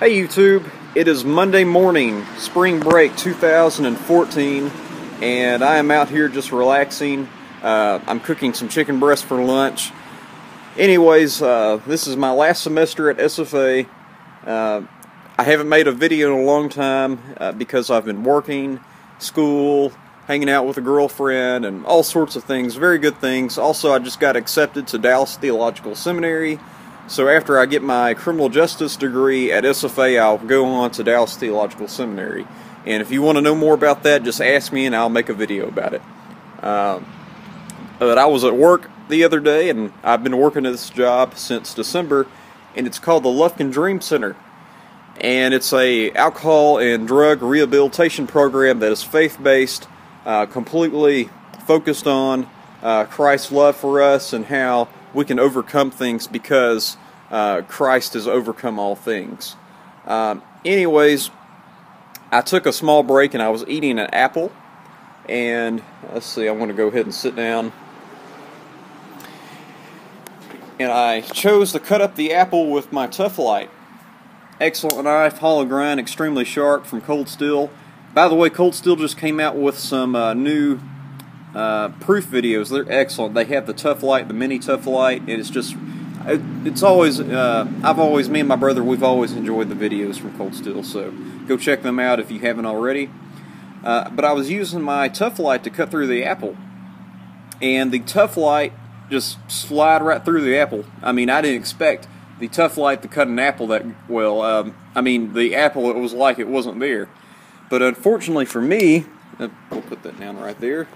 Hey YouTube, it is Monday morning, spring break 2014, and I am out here just relaxing. Uh, I'm cooking some chicken breast for lunch. Anyways, uh, this is my last semester at SFA. Uh, I haven't made a video in a long time uh, because I've been working, school, hanging out with a girlfriend, and all sorts of things. Very good things. Also, I just got accepted to Dallas Theological Seminary. So after I get my criminal justice degree at SFA, I'll go on to Dallas Theological Seminary. And if you want to know more about that, just ask me and I'll make a video about it. Uh, but I was at work the other day, and I've been working at this job since December, and it's called the Lufkin Dream Center. And it's a alcohol and drug rehabilitation program that is faith-based, uh, completely focused on uh, Christ's love for us and how we can overcome things because uh, Christ has overcome all things. Um, anyways, I took a small break and I was eating an apple. And let's see, I'm going to go ahead and sit down. And I chose to cut up the apple with my Tuff Lite. Excellent knife, hollow grind, extremely sharp from Cold Steel. By the way, Cold Steel just came out with some uh, new uh, proof videos. They're excellent. They have the Tuff Lite, the mini Tuff Lite, and it's just it's always uh, I've always me and my brother we've always enjoyed the videos from Cold Steel. So go check them out if you haven't already. Uh, but I was using my Tuff Lite to cut through the apple, and the Tuff Lite just slide right through the apple. I mean, I didn't expect the Tuff Lite to cut an apple that well. Um, I mean, the apple it was like it wasn't there. But unfortunately for me, uh, we'll put that down right there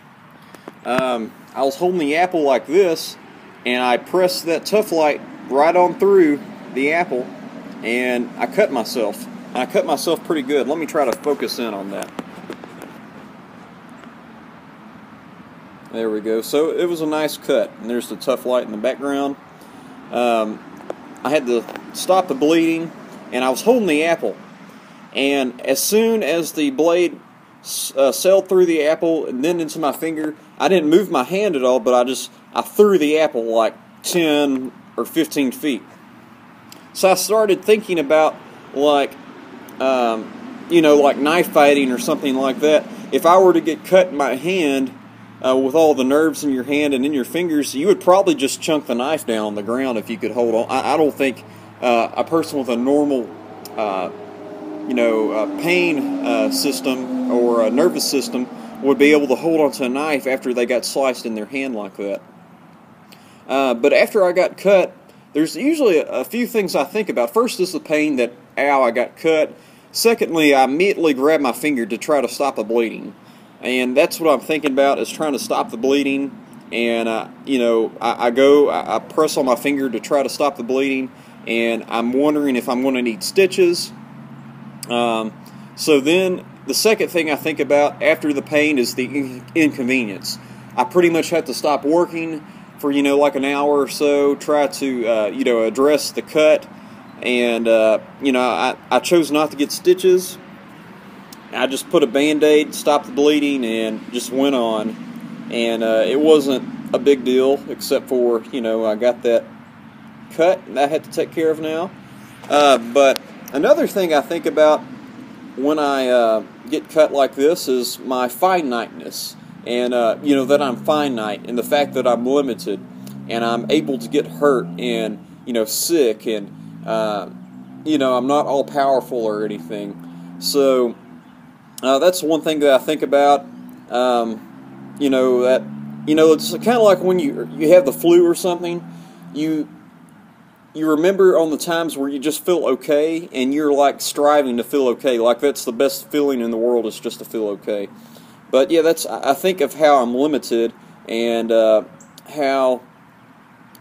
um, I was holding the apple like this, and I pressed that Tuff Lite right on through the apple, and I cut myself. I cut myself pretty good. Let me try to focus in on that. There we go. So it was a nice cut, and there's the Tuff Lite in the background. Um, I had to stop the bleeding, and I was holding the apple. And as soon as the blade uh, sailed through the apple and then into my finger. I didn't move my hand at all, but I just I threw the apple like 10 or 15 feet. So I started thinking about like, um, you know, like knife fighting or something like that. If I were to get cut in my hand uh, with all the nerves in your hand and in your fingers, you would probably just chunk the knife down on the ground if you could hold on. I, I don't think uh, a person with a normal uh, you know, a pain uh, system or a nervous system would be able to hold onto a knife after they got sliced in their hand like that. Uh, but after I got cut, there's usually a, a, few things I think about. First is the pain that, ow, I got cut. Secondly, I immediately grab my finger to try to stop the bleeding. And that's what I'm thinking about is trying to stop the bleeding. And, uh, you know, I, I go, I, I press on my finger to try to stop the bleeding. And I'm wondering if I'm going to need stitches um, so then the second thing I think about after the pain is the inconvenience. I pretty much have to stop working for you know like an hour or so, try to uh, you know address the cut, and uh, you know I, I chose not to get stitches. I just put a band-aid, stopped the bleeding, and just went on. And uh, it wasn't a big deal, except for you know I got that cut and I had to take care of now. Uh, but Another thing I think about when I uh, get cut like this is my finiteness, and uh, you know that I'm finite, and the fact that I'm limited, and I'm able to get hurt and you know sick, and uh, you know I'm not all powerful or anything. So uh, that's one thing that I think about. Um, you know that you know it's kind of like when you you have the flu or something. You you remember on the times where you just feel okay and you're like striving to feel okay like that's the best feeling in the world is just to feel okay. But yeah that's i think of how i'm limited and uh, how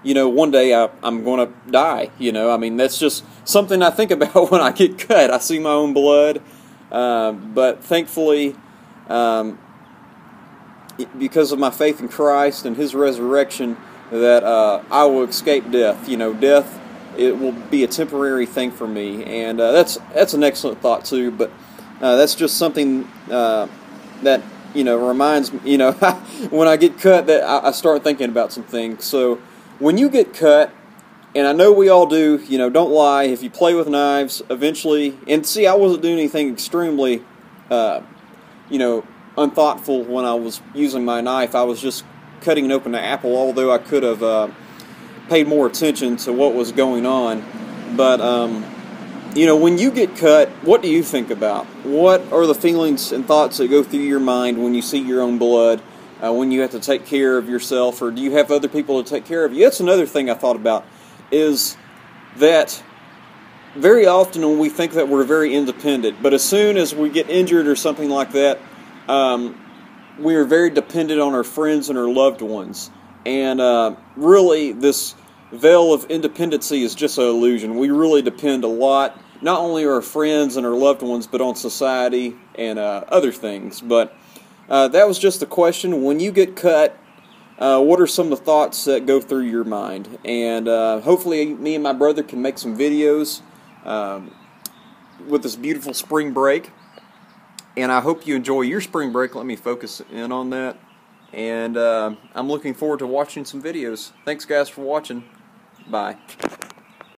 you know one day I, i'm going to die you know? I mean that's just something i think about when i get cut. I see my own blood uh, but thankfully um, because of my faith in christ and his resurrection that uh, I will escape death. You know, death it will be a temporary thing for me, and uh, that's that's an excellent thought too. But uh, that's just something uh, that you know reminds me. You know, when I get cut, that I, I, start thinking about some things. So when you get cut, and I know we all do. You know, don't lie. If you play with knives, eventually, and see, I wasn't doing anything extremely, uh, you know, unthoughtful when I was using my knife. I was just cutting open an apple, although I could have uh, paid more attention to what was going on. But um, you know, when you get cut, what do you think about? What are the feelings and thoughts that go through your mind when you see your own blood? Uh, when you have to take care of yourself, or do you have other people to take care of you? That's another thing I thought about is that very often when we think that we're very independent, but as soon as we get injured or something like that, um, we are very dependent on our friends and our loved ones. And uh, really, this veil of independency is just an illusion. We really depend a lot, not only on our friends and our loved ones, but on society and uh, other things. But uh, that was just the question. When you get cut, uh, what are some of the thoughts that go through your mind? And uh, hopefully, me and my brother can make some videos um, with this beautiful spring break. And I hope you enjoy your spring break. Let me focus in on that. And uh, I'm looking forward to watching some videos. Thanks, guys, for watching. Bye.